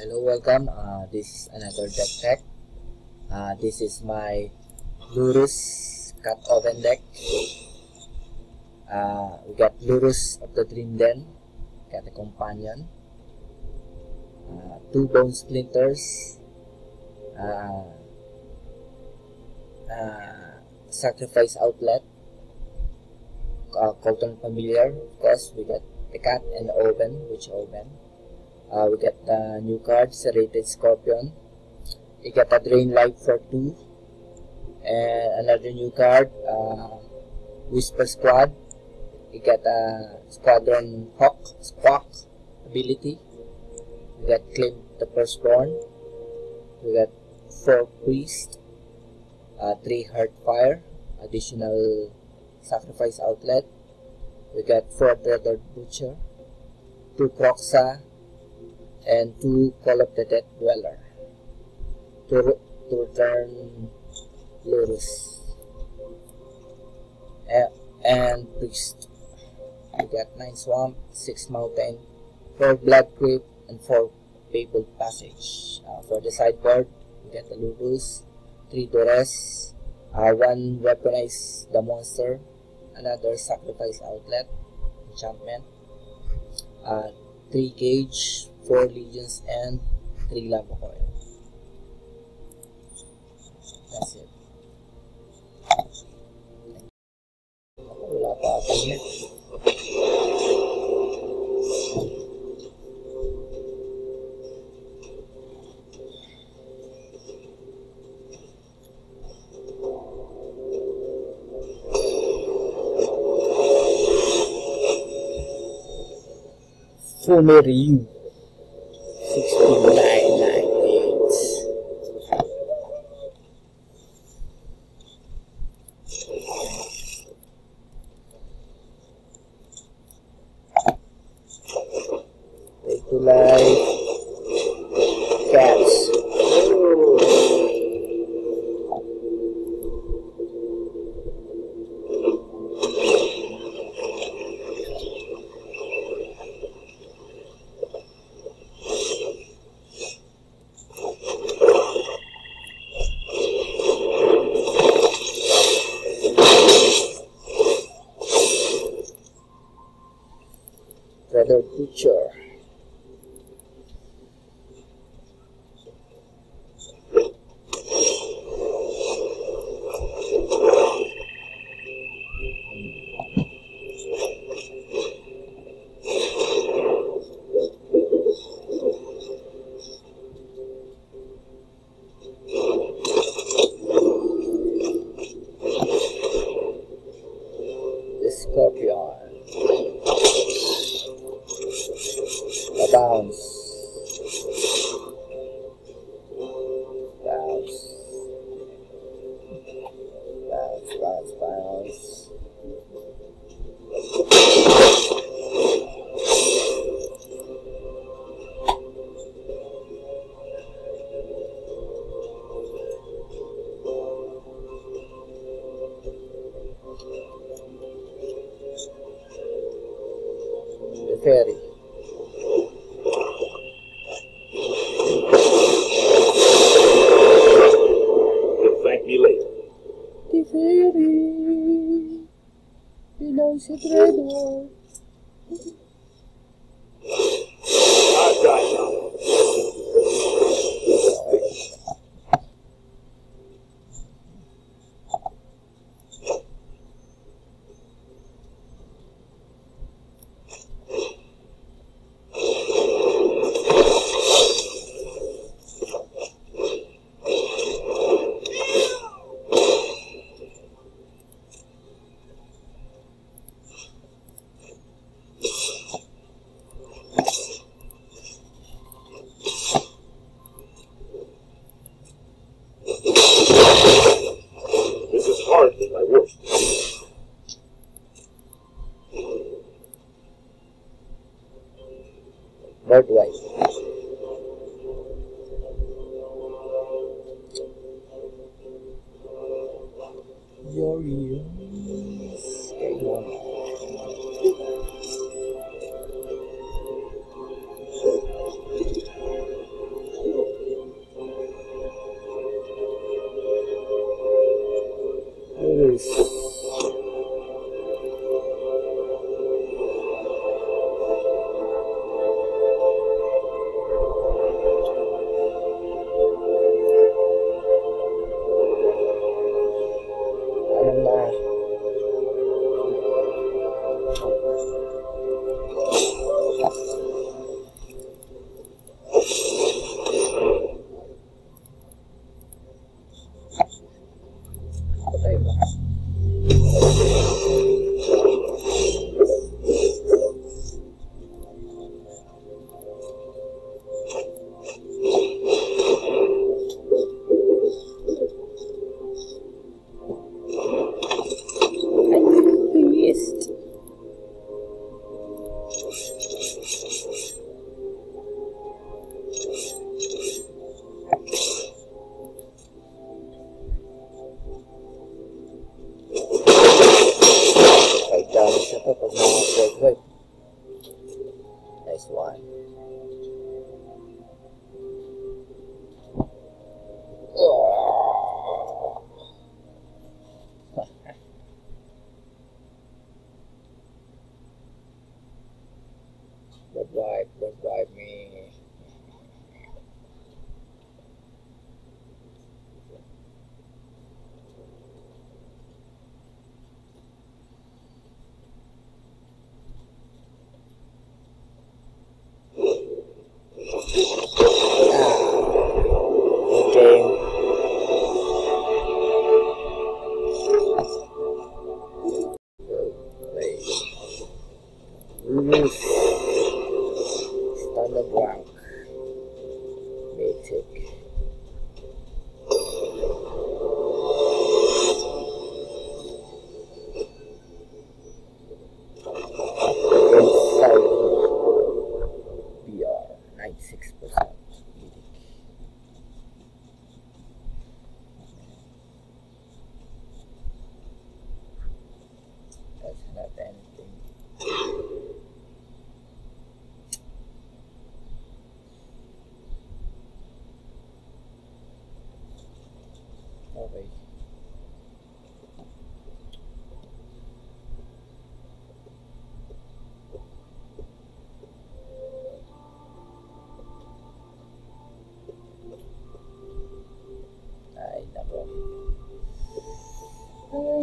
hello welcome. Uh, this is another deck tech. Uh, this is my Lurrus cat oven deck. Uh, we got Lurrus of the Dream Den got a companion. Two bone splinters. Sacrifice outlet. Uh, Cauldron Familiar of course. We got the cat and the oven Witch's Oven uh, we get the new card, Serrated Scorpion. We get a Drain Life for 2. And another new card, uh, Whisper Squad. We get a Squadron Hawk, Squawk ability. We get Claim the Firstborn. We got 4 Priest. Uh, 3 Heart Fire. Additional Sacrifice Outlet. We got 4 Dreaded Butcher. 2 Kroxa and to Call of the Dead Dweller to, to return Lurrus and Priest. We got 9 Swamp, 6 Mountain, 4 Blood Crypt, and 4 Fabled Passage. Uh, for the sideboard, we get the Lurrus, 3 Duress, uh, 1 Weaponize the Monster, another Sacrifice Outlet, Enchantment, uh, 3 Gauge, 4 legions and 3 lava coil. That's it. Wala Brother Butcher. LeBlanc. Mythic.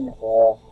bueno.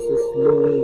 This is Louise.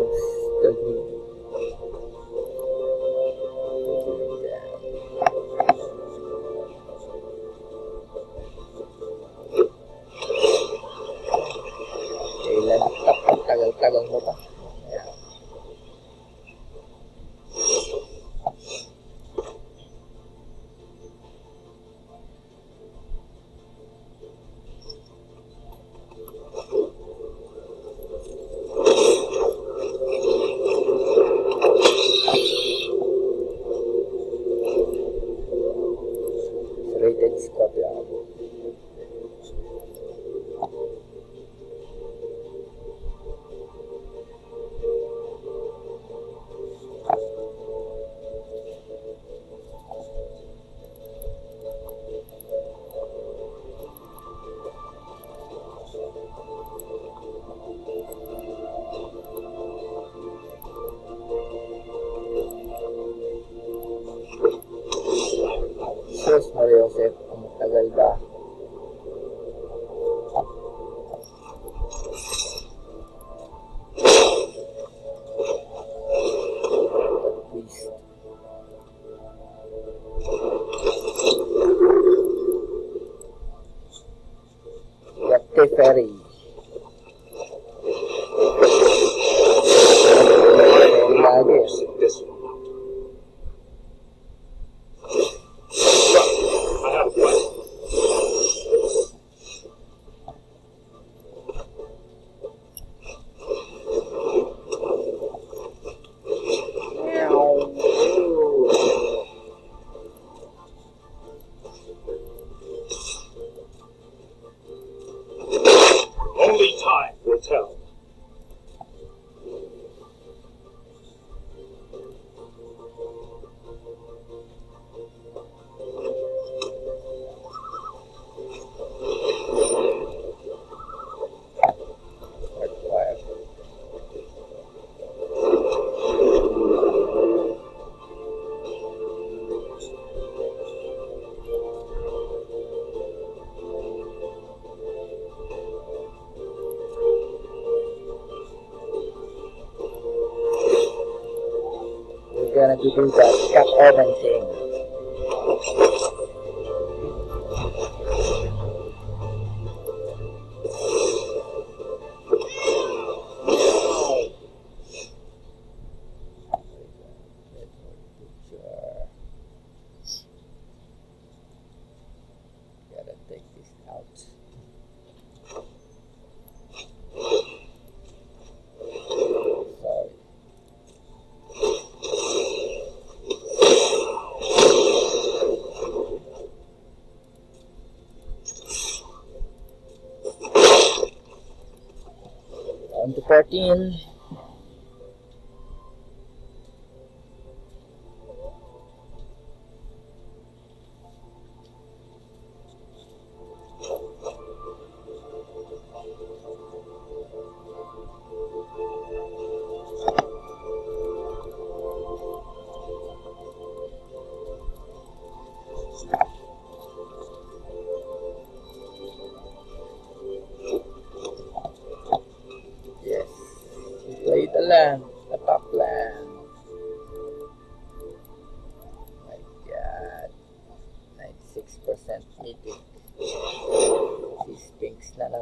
Pera aí. to do that stop urban thing. On to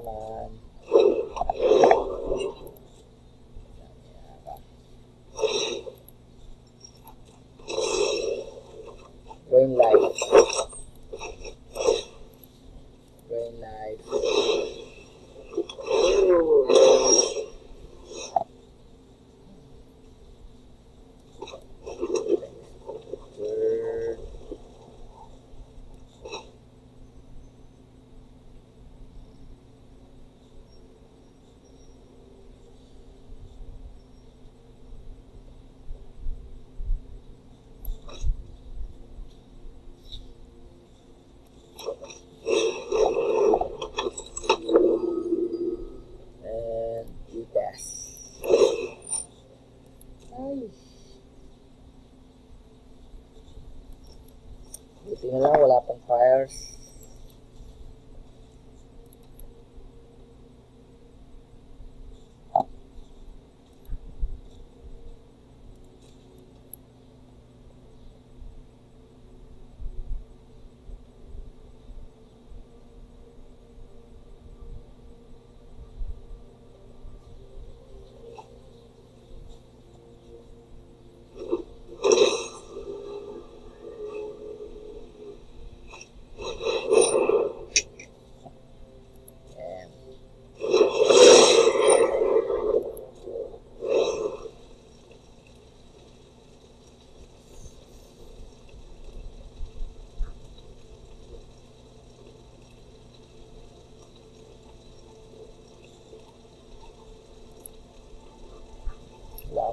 naman. Buti na lang, wala pang fires.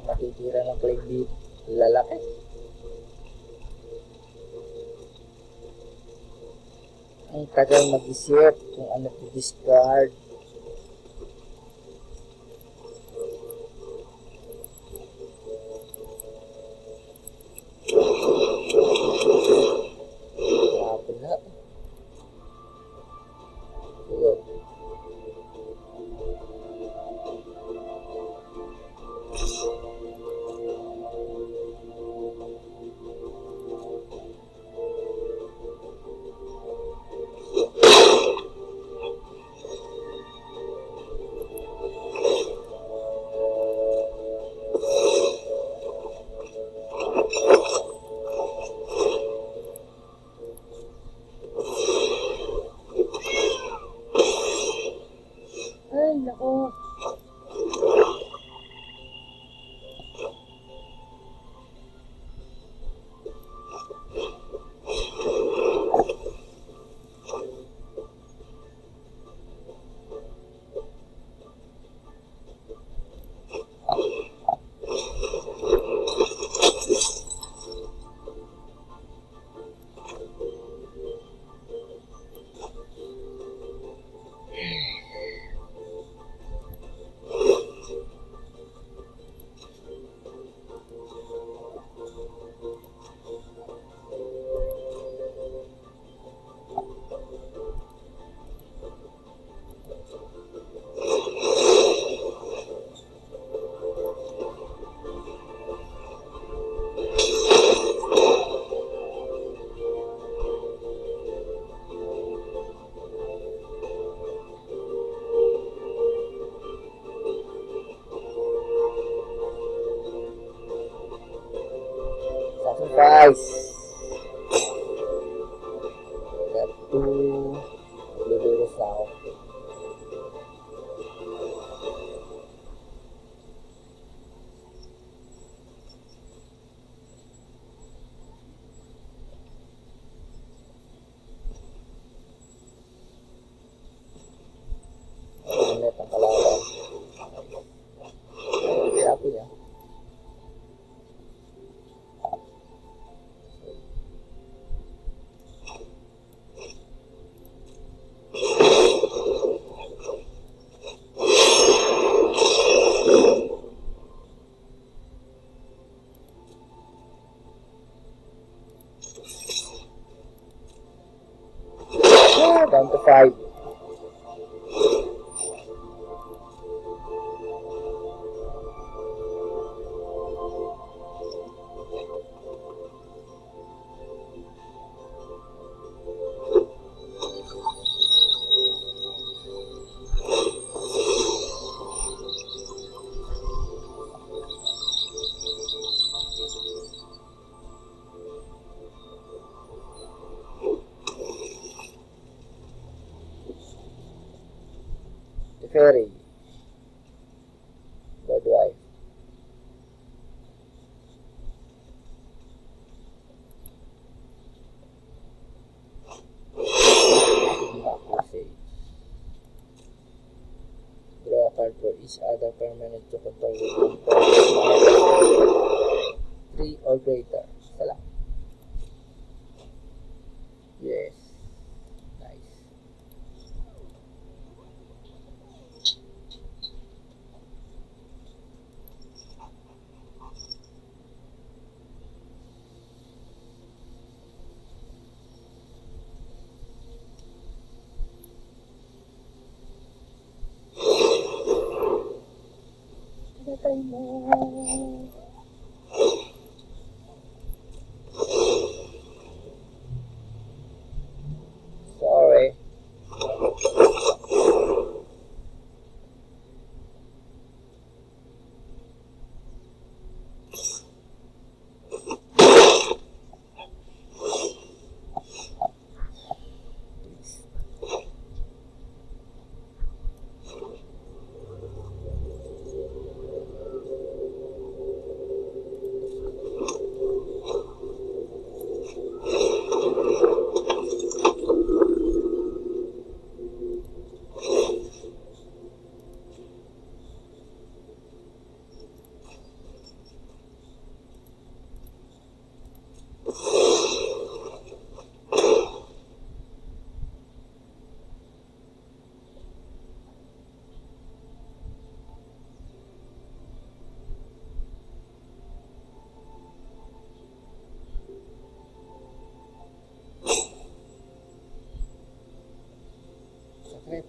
Akong matitira ng claim dito. Lalaki. Ang tagal mag-isip kung ano to discard. Five. The Tatay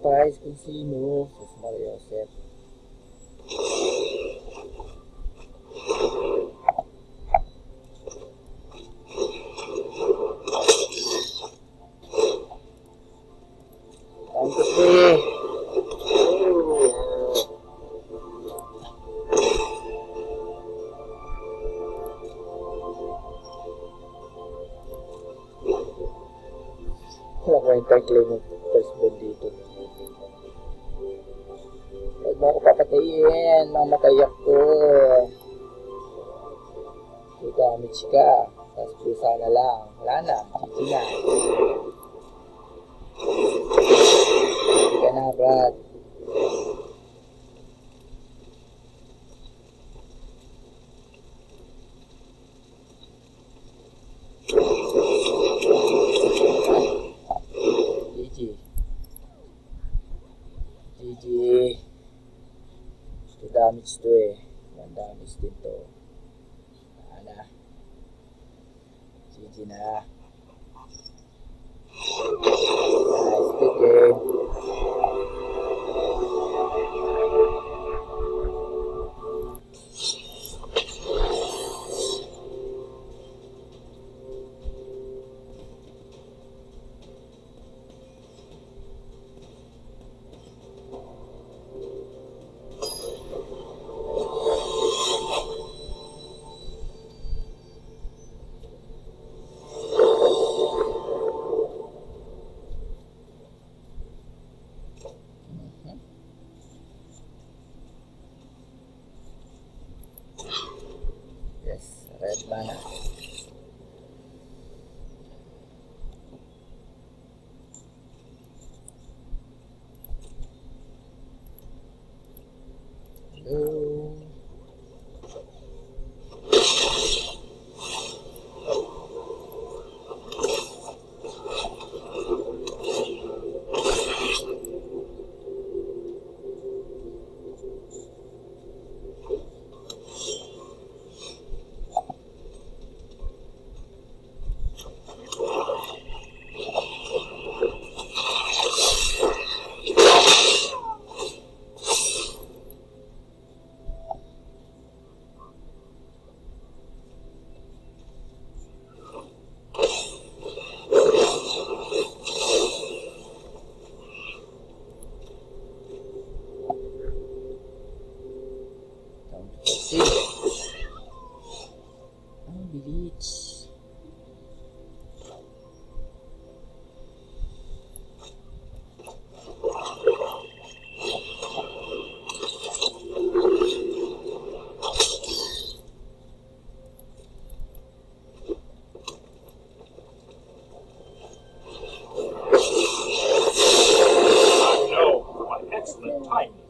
pais que ensinou, se falei, certo. Good. Gagamit ka. Tapos pusa na lang. Wala na. Chichi na. Chichi ka na, Brad. Damage to eh. Yan damage din to. Wala na. GG na. Find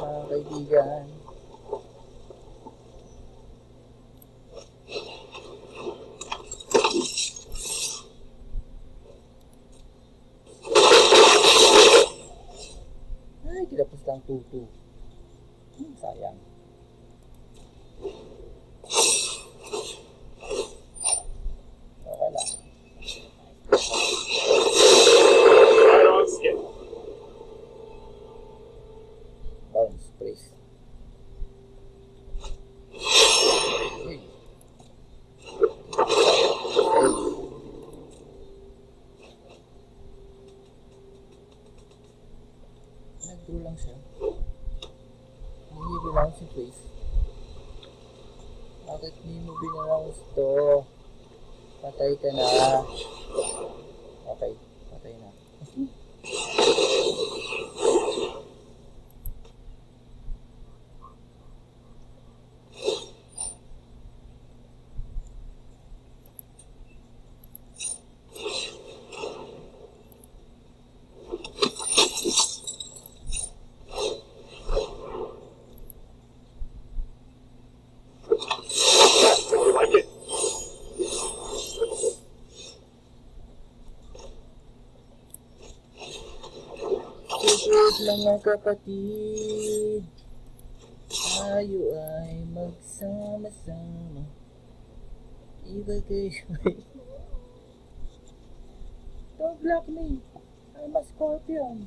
mga kaibigan. Ay, kinapos lang tutu. aceite, nada. Lang mga kapatid. Tayo ay magsama-sama. Iba kayo ay... Block me. I'm a scorpion.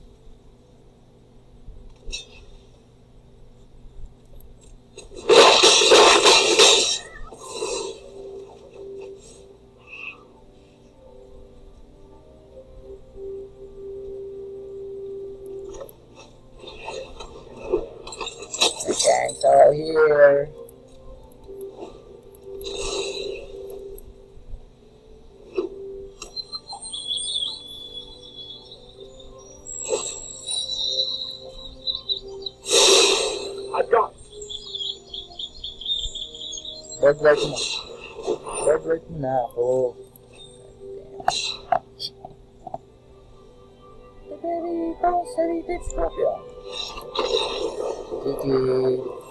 Here. I've got it. Bird work mo. Bird work mo na ako. The very conservative scorpion. Kiki.